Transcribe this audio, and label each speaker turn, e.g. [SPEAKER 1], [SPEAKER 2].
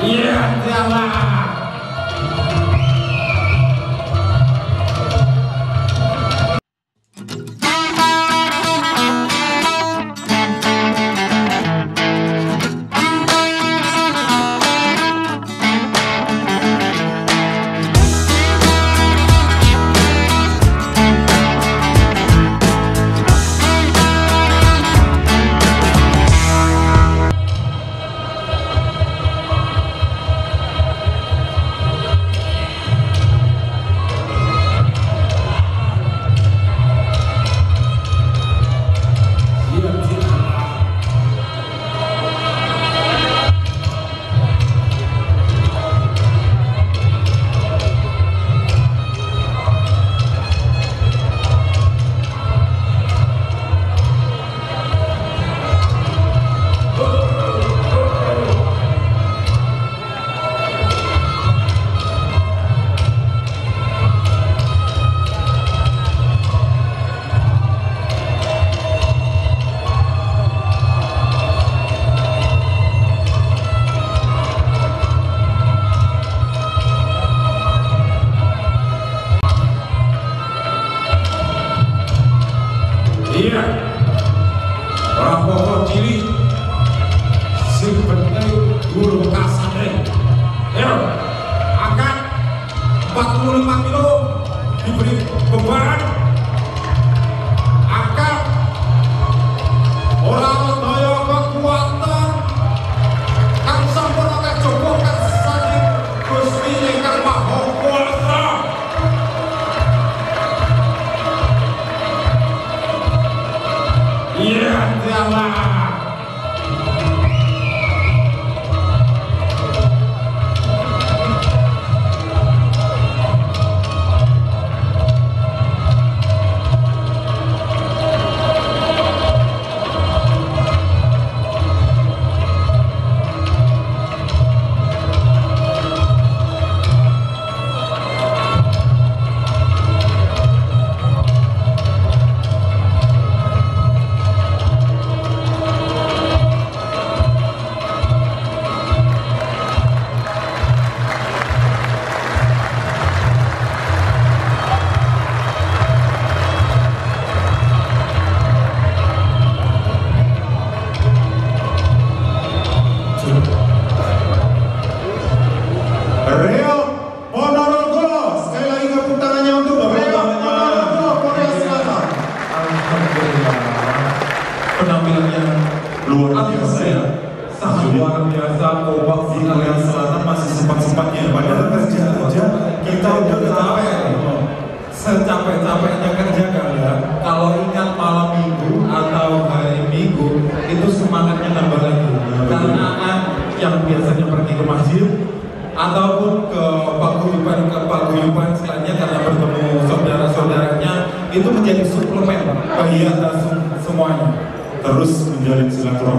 [SPEAKER 1] 你还啦？Cili sing kasane. Ayo, angkat 45 kilo diberi beban. Angkat orang daya kekuatan Maha Kuasa. Allah.
[SPEAKER 2] Penampilan yang luar biasa ya. Sangat luar biasa. Kobak di Korea Selatan masih sempat-sempatnya. Padahal kerja aja kita udah capek. Secapek-capeknya kerja kan ya. Kalau ingat malam minggu atau hari minggu itu semangatnya nambah lagi. Karena kan yang biasanya pergi ke masjid ataupun ke paguyuban ke paguyuban selanjutnya karena bertemu saudara-saudaranya itu menjadi suplemen bagi kita semuanya. Terus menjalin silaturahmi